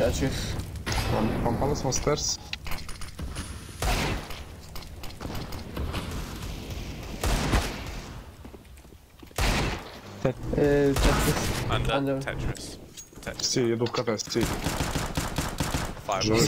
Tetris. One, one palace, one stairs. Uh, Tetris. Under, Tetris. Tetris. Sì, do café, sì. Five. Josh.